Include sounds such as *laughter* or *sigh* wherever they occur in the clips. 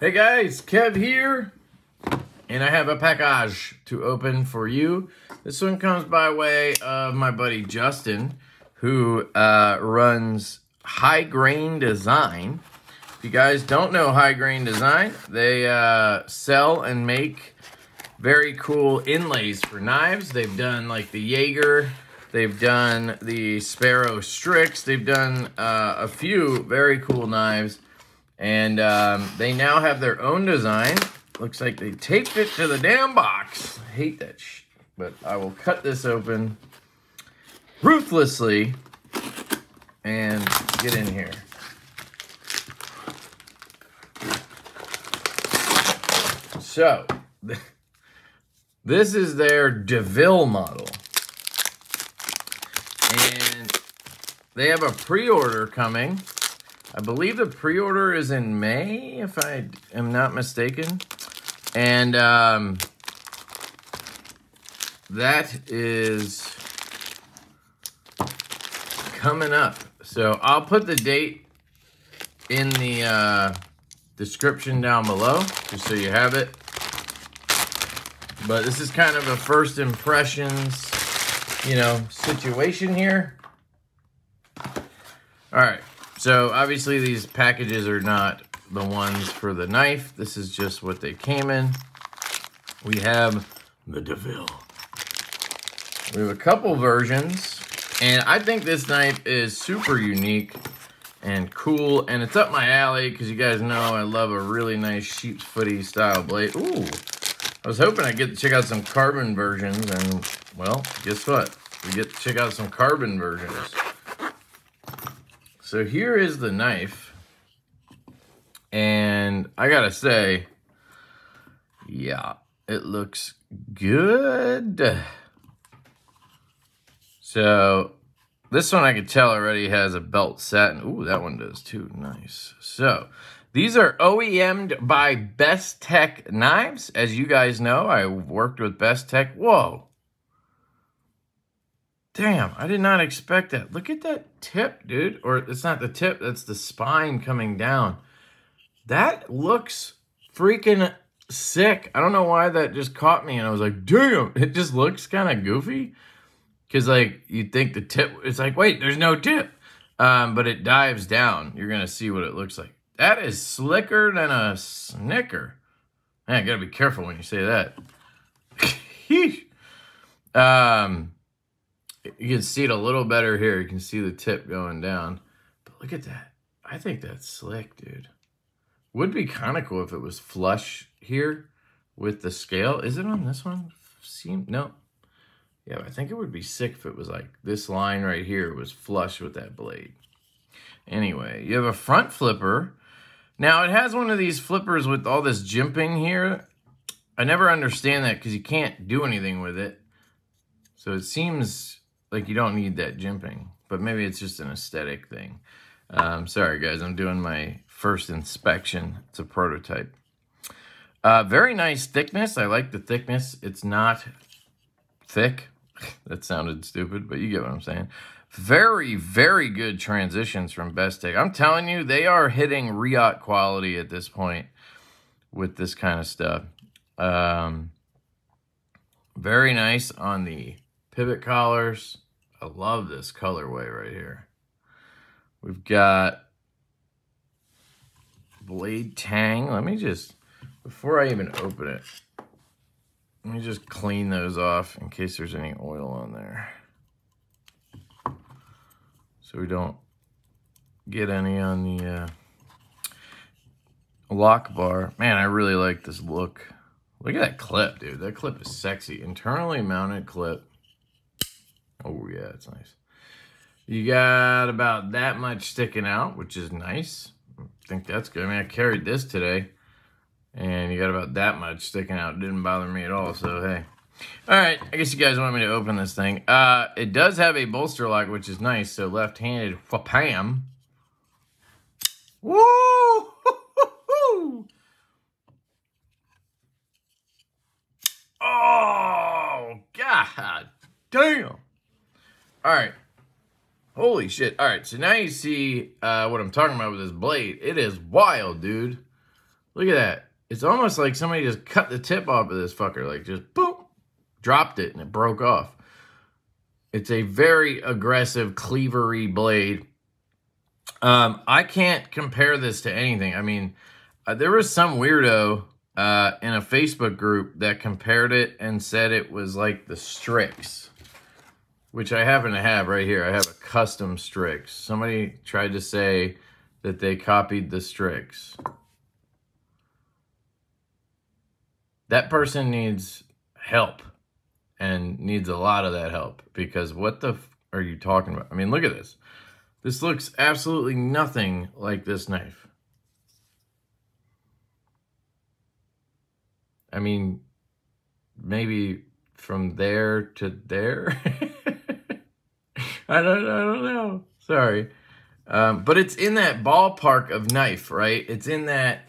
Hey guys, Kev here, and I have a package to open for you. This one comes by way of my buddy Justin, who uh, runs High Grain Design. If you guys don't know High Grain Design, they uh, sell and make very cool inlays for knives. They've done like the Jaeger, they've done the Sparrow Strix, they've done uh, a few very cool knives. And um, they now have their own design. Looks like they taped it to the damn box. I hate that shit. But I will cut this open ruthlessly and get in here. So, *laughs* this is their DeVille model. And they have a pre-order coming. I believe the pre-order is in May, if I am not mistaken. And um, that is coming up. So I'll put the date in the uh, description down below, just so you have it. But this is kind of a first impressions, you know, situation here. All right. So obviously these packages are not the ones for the knife. This is just what they came in. We have the DeVille. We have a couple versions. And I think this knife is super unique and cool. And it's up my alley because you guys know I love a really nice sheep's footy style blade. Ooh, I was hoping I'd get to check out some carbon versions. And, well, guess what? We get to check out some carbon versions. So here is the knife. And I gotta say, yeah, it looks good. So this one I can tell already has a belt satin. Ooh, that one does too. Nice. So these are OEM'd by Bestech Knives. As you guys know, I worked with Bestech. Whoa. Damn, I did not expect that. Look at that tip, dude. Or it's not the tip, that's the spine coming down. That looks freaking sick. I don't know why that just caught me and I was like, damn, it just looks kind of goofy. Because, like, you think the tip, it's like, wait, there's no tip. Um, but it dives down. You're to see what it looks like. That is slicker than a snicker. Man, got to be careful when you say that. *laughs* um, you can see it a little better here. You can see the tip going down. But look at that. I think that's slick, dude. Would be kind of cool if it was flush here with the scale. Is it on this one? Seem no. Yeah, I think it would be sick if it was like this line right here was flush with that blade. Anyway, you have a front flipper. Now, it has one of these flippers with all this jimping here. I never understand that because you can't do anything with it. So it seems like you don't need that jimping. But maybe it's just an aesthetic thing. Um, sorry, guys. I'm doing my first inspection. It's a prototype. Uh, very nice thickness. I like the thickness. It's not thick. *laughs* that sounded stupid, but you get what I'm saying. Very, very good transitions from Bestech. I'm telling you, they are hitting Reate quality at this point with this kind of stuff. Um, very nice on the pivot collars. I love this colorway right here. We've got Blade Tang. Let me just, before I even open it, let me just clean those off in case there's any oil on there. So we don't get any on the uh, lock bar. Man, I really like this look. Look at that clip, dude. That clip is sexy. Internally mounted clip. Oh, yeah, it's nice. You got about that much sticking out, which is nice. I think that's good. I mean, I carried this today. And you got about that much sticking out. It didn't bother me at all, so hey. All right, I guess you guys want me to open this thing. Uh, it does have a bolster lock, which is nice. So left-handed, pam. Woo! Oh, God damn. All right. Holy shit. All right, so now you see uh, what I'm talking about with this blade. It is wild, dude. Look at that. It's almost like somebody just cut the tip off of this fucker. Like just boom, dropped it and it broke off. It's a very aggressive, cleavery blade. Um, I can't compare this to anything. I mean, uh, there was some weirdo uh, in a Facebook group that compared it and said it was like the Strix, which I happen to have right here. I have a custom Strix. Somebody tried to say that they copied the Strix. That person needs help and needs a lot of that help because what the are you talking about? I mean, look at this. This looks absolutely nothing like this knife. I mean, maybe from there to there. *laughs* *laughs* I don't, I don't know. Sorry. Um, but it's in that ballpark of knife, right? It's in that,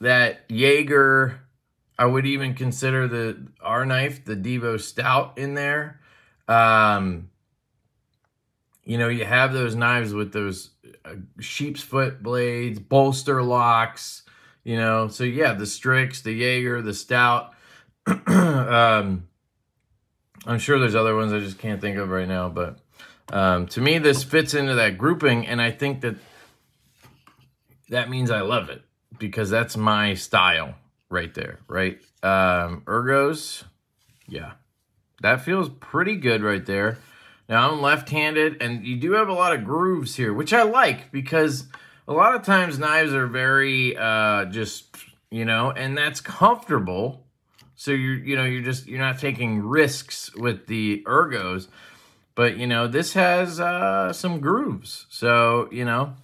that Jaeger, I would even consider the our knife, the Divo Stout in there. Um, you know, you have those knives with those uh, sheep's foot blades, bolster locks, you know. So yeah, the Strix, the Jaeger, the Stout. *clears throat* um, I'm sure there's other ones I just can't think of right now, but um, to me, this fits into that grouping, and I think that that means I love it because that's my style right there, right? Um, ergos, yeah, that feels pretty good right there. Now I'm left-handed, and you do have a lot of grooves here, which I like because a lot of times knives are very uh, just, you know, and that's comfortable. So you're, you know, you're just, you're not taking risks with the ergos. But, you know, this has uh, some grooves. So, you know,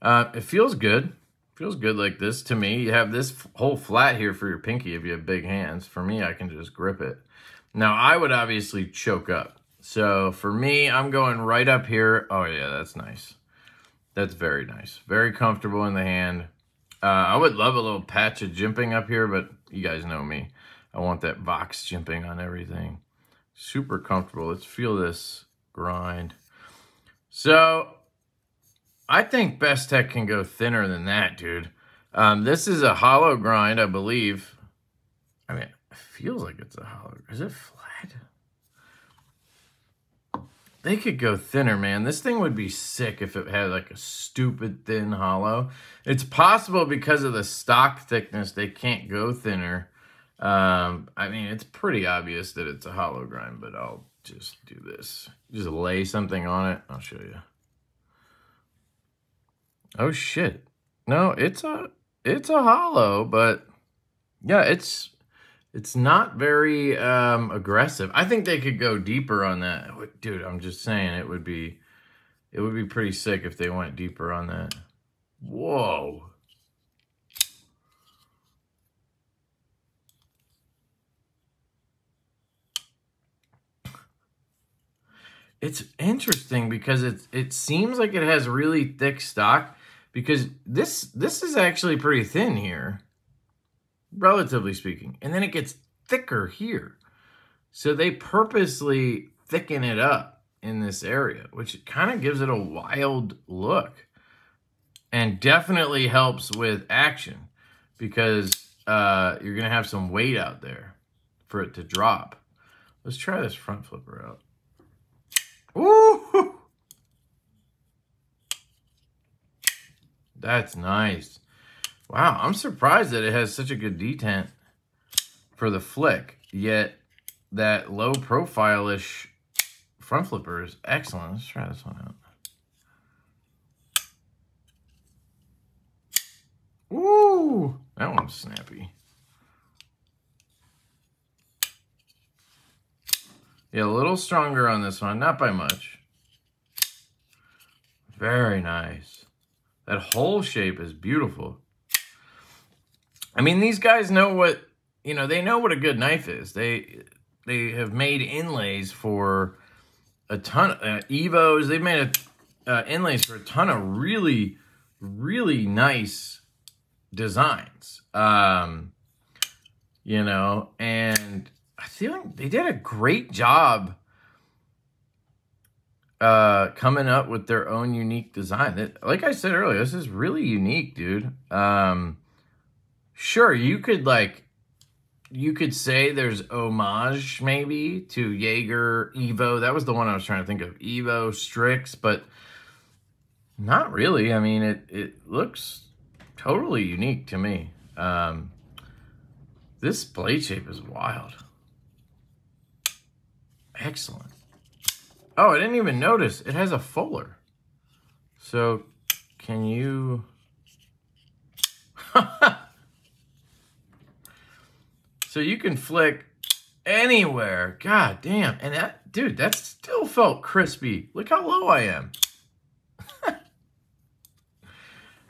uh, it feels good. Feels good like this to me. You have this whole flat here for your pinky if you have big hands. For me, I can just grip it. Now, I would obviously choke up. So for me, I'm going right up here. Oh, yeah, that's nice. That's very nice. Very comfortable in the hand. Uh, I would love a little patch of jimping up here, but you guys know me. I want that box jimping on everything. Super comfortable. Let's feel this grind. So I think Bestech can go thinner than that, dude. Um, this is a hollow grind, I believe. I mean, it feels like it's a hollow. Is it flat? They could go thinner, man. This thing would be sick if it had like a stupid thin hollow. It's possible because of the stock thickness, they can't go thinner. Um, I mean, it's pretty obvious that it's a hollow grind, but I'll just do this. Just lay something on it. I'll show you. Oh shit. No, it's a it's a hollow, but yeah, it's it's not very um aggressive. I think they could go deeper on that. Dude, I'm just saying it would be it would be pretty sick if they went deeper on that. Whoa. It's interesting because it it seems like it has really thick stock because this this is actually pretty thin here, relatively speaking, and then it gets thicker here. So they purposely thicken it up in this area, which kind of gives it a wild look, and definitely helps with action because uh, you're gonna have some weight out there for it to drop. Let's try this front flipper out. Ooh! That's nice. Wow, I'm surprised that it has such a good detent for the flick, yet that low profile-ish front flipper is excellent. Let's try this one out. Ooh, that one's snappy. Yeah, a little stronger on this one, not by much. Very nice. That whole shape is beautiful. I mean, these guys know what, you know, they know what a good knife is. They they have made inlays for a ton of uh, Evos. They've made a, uh, inlays for a ton of really, really nice designs. Um, you know, and They did a great job uh, coming up with their own unique design. That, like I said earlier, this is really unique, dude. Um, sure, you could like, you could say there's homage maybe to Jaeger Evo. That was the one I was trying to think of. Evo Strix, but not really. I mean, it, it looks totally unique to me. Um, this blade shape is wild. Excellent. Oh, I didn't even notice. It has a fuller. So, can you... *laughs* so you can flick anywhere. God damn. And that, dude, that still felt crispy. Look how low I am. *laughs*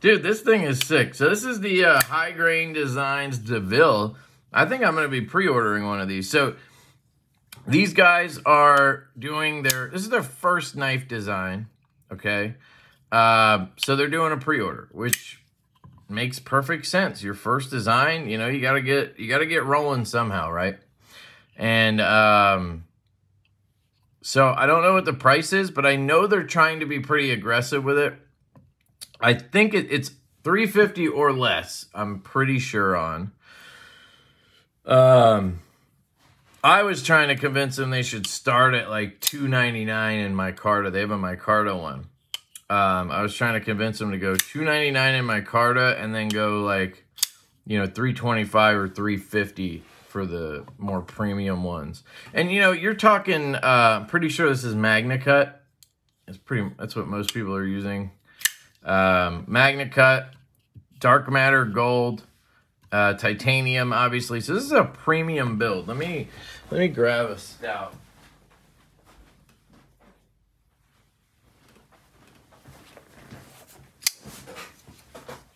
Dude, this thing is sick. So this is the uh, High Grain Designs DeVille. I think I'm going to be pre-ordering one of these. So these guys are doing their, this is their first knife design, okay? Uh, so they're doing a pre-order, which makes perfect sense. Your first design, you know, you got to get, you got to get rolling somehow, right? And, um, so I don't know what the price is, but I know they're trying to be pretty aggressive with it. I think it, it's 350 or less. I'm pretty sure on. Um, I was trying to convince them they should start at like 299 in Micarta. They have a Micarta one. Um, I was trying to convince them to go 299 in Micarta and then go like, you know, 325 or 350 for the more premium ones. And you know, you're talking. Uh, pretty sure this is MagnaCut. It's pretty. That's what most people are using um, MagnaCut, Dark Matter Gold, uh, Titanium, obviously. So this is a premium build. Let me let me grab a stout.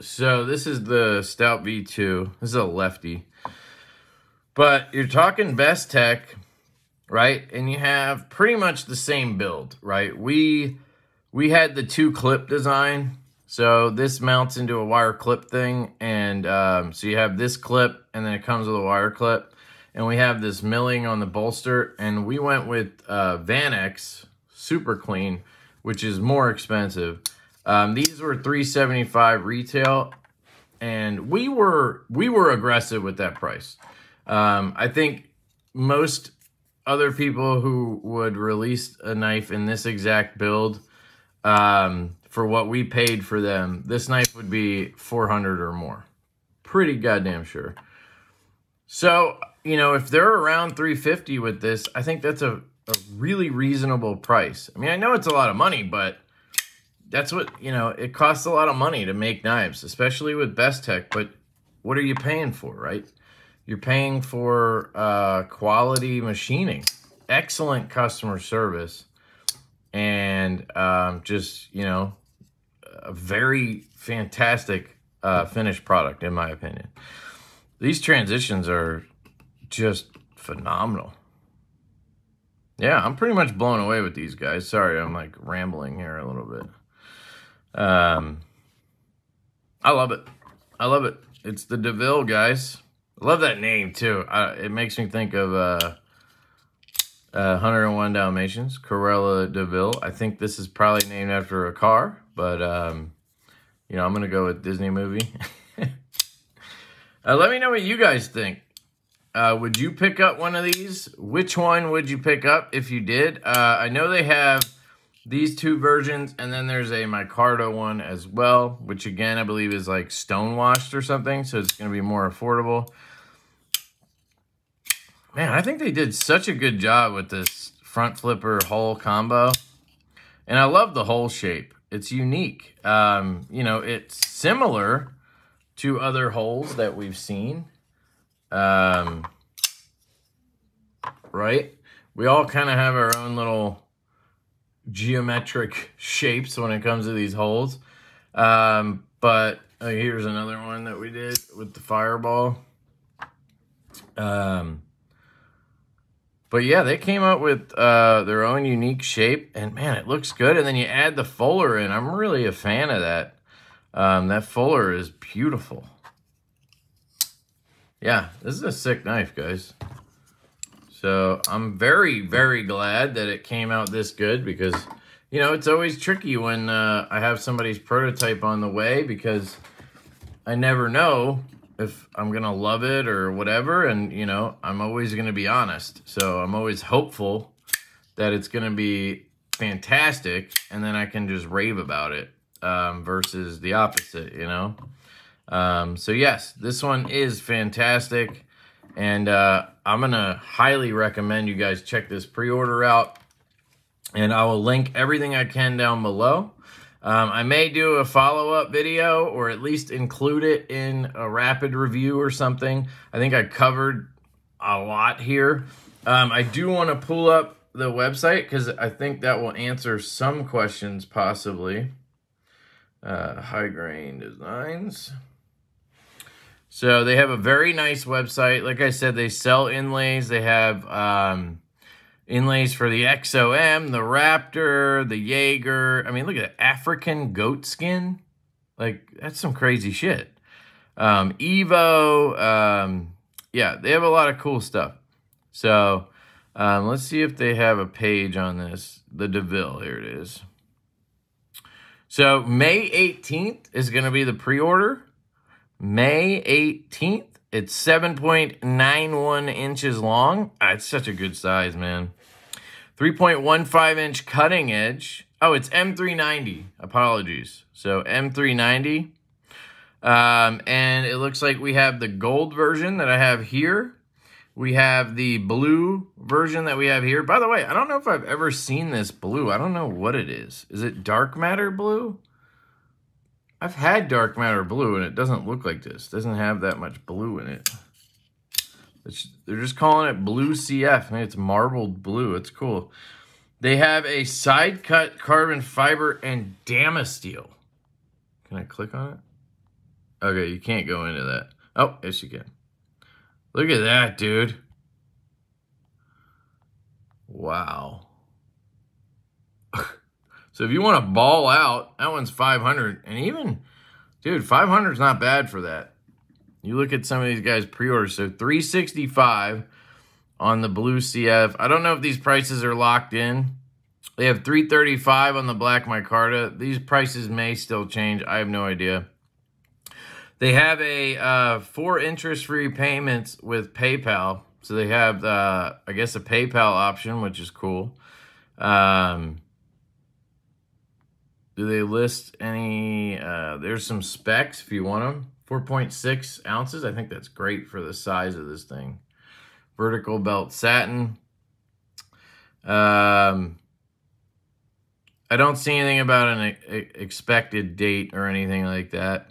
So this is the Stout V2. This is a lefty. But you're talking Bestech, right? And you have pretty much the same build, right? We we had the two clip design. So this mounts into a wire clip thing. And um, so you have this clip and then it comes with a wire clip. And we have this milling on the bolster. And we went with uh, Vanax Super Clean, which is more expensive. Um, these were 375 retail. And we were we were aggressive with that price. Um, I think most other people who would release a knife in this exact build um, for what we paid for them, this knife would be 400 or more. Pretty goddamn sure. So, you know, if they're around 350 with this, I think that's a, a really reasonable price. I mean, I know it's a lot of money, but that's what, you know, it costs a lot of money to make knives, especially with Bestech, but what are you paying for, right? You're paying for uh, quality machining, excellent customer service, and um, just you know a very fantastic uh, finished product in my opinion. These transitions are just phenomenal. Yeah, I'm pretty much blown away with these guys. Sorry, I'm like rambling here a little bit. Um, I love it. I love it. It's the DeVille guys. I love that name too. It makes me think of uh, uh, 101 Dalmatians, Cruella de Vil. I think this is probably named after a car, but, um, you know, I'm going to go with Disney movie. *laughs* uh, let me know what you guys think. Uh, would you pick up one of these? Which one would you pick up if you did? Uh, I know they have these two versions, and then there's a Micarta one as well, which again, I believe is like stonewashed or something, so it's going to be more affordable. Man, I think they did such a good job with this front flipper hole combo. And I love the hole shape. It's unique. Um, you know, it's similar to other holes that we've seen. Um, right? We all kind of have our own little geometric *laughs* shapes when it comes to these holes. Um, but uh, here's another one that we did with the fireball. Um, but yeah, they came up with uh, their own unique shape, and man, it looks good. And then you add the fuller in. I'm really a fan of that. Um, that fuller is beautiful. Yeah, this is a sick knife, guys. So I'm very, very glad that it came out this good because, you know, it's always tricky when uh, I have somebody's prototype on the way because I never know if I'm going to love it or whatever. And, you know, I'm always going to be honest. So I'm always hopeful that it's going to be fantastic. And then I can just rave about it um, versus the opposite, you know. Um, so, yes, this one is fantastic. And uh, I'm going to highly recommend you guys check this pre-order out. And I will link everything I can down below. Um, I may do a follow-up video or at least include it in a rapid review or something. I think I covered a lot here. Um, I do want to pull up the website because I think that will answer some questions possibly. Uh, high grain designs. So they have a very nice website. Like I said, they sell inlays. They have um, inlays for the XOM, the Raptor, the Jaeger. I mean, look at that. African goat skin. Like, that's some crazy shit. Um, Evo. Um, yeah, they have a lot of cool stuff. So um, let's see if they have a page on this. The DeVille, here it is. So May 18th is going to be the pre-order. May 18th. It's 7.91 inches long. Ah, it's such a good size, man. 3.15 inch cutting edge. Oh, it's M390. Apologies. So M390. Um, and it looks like we have the gold version that I have here. We have the blue version that we have here. By the way, I don't know if I've ever seen this blue. I don't know what it is. Is it dark matter blue? I've had dark matter blue, and it doesn't look like this. It doesn't have that much blue in it. It's, they're just calling it blue CF. I mean, it's marbled blue. It's cool. They have a side cut carbon fiber and Damasteel. Can I click on it? Okay, you can't go into that. Oh, yes you can. Look at that, dude. Wow. *laughs* So if you want to ball out, that one's 500. And even, dude, 500 is not bad for that. You look at some of these guys pre-orders. So 365 on the blue CF. I don't know if these prices are locked in. They have 335 on the black micarta. These prices may still change. I have no idea. They have a uh, four interest-free payments with PayPal. So they have, uh, I guess, a PayPal option, which is cool. Um, do they list any? Uh, there's some specs if you want them. 4.6 ounces. I think that's great for the size of this thing. Vertical belt satin. Um, I don't see anything about an expected date or anything like that.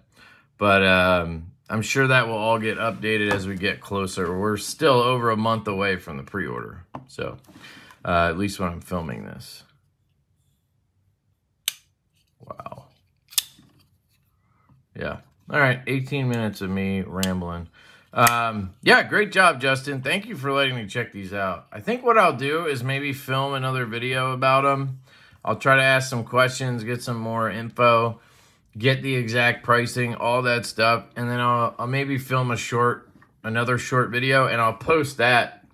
But um, I'm sure that will all get updated as we get closer. We're still over a month away from the pre-order. So uh, at least when I'm filming this. Wow. Yeah. All right. 18 minutes of me rambling. Um, yeah, great job, Justin. Thank you for letting me check these out. I think what I'll do is maybe film another video about them. I'll try to ask some questions, get some more info, get the exact pricing, all that stuff, and then I'll, I'll maybe film a short, another short video, and I'll post that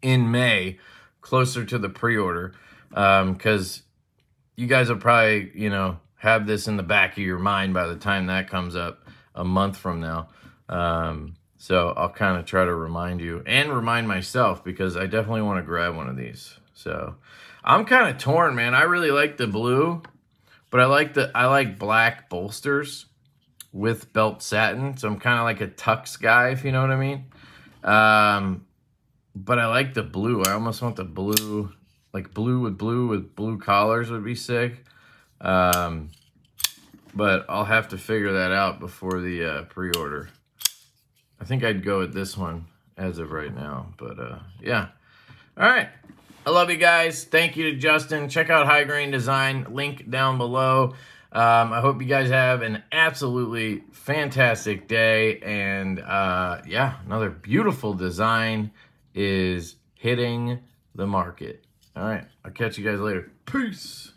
in May, closer to the pre-order, because um, you guys will probably, you know, have this in the back of your mind by the time that comes up a month from now. Um, so I'll kind of try to remind you and remind myself because I definitely want to grab one of these. So I'm kind of torn, man. I really like the blue, but I like the I like black bolsters with belt satin. So I'm kind of like a tux guy, if you know what I mean. Um, but I like the blue. I almost want the blue like blue with blue with blue collars would be sick. Um, but I'll have to figure that out before the uh, pre-order. I think I'd go with this one as of right now. But uh, yeah. All right. I love you guys. Thank you to Justin. Check out High Grain Design. Link down below. Um, I hope you guys have an absolutely fantastic day. And uh, yeah, another beautiful design is hitting the market. All right. I'll catch you guys later. Peace.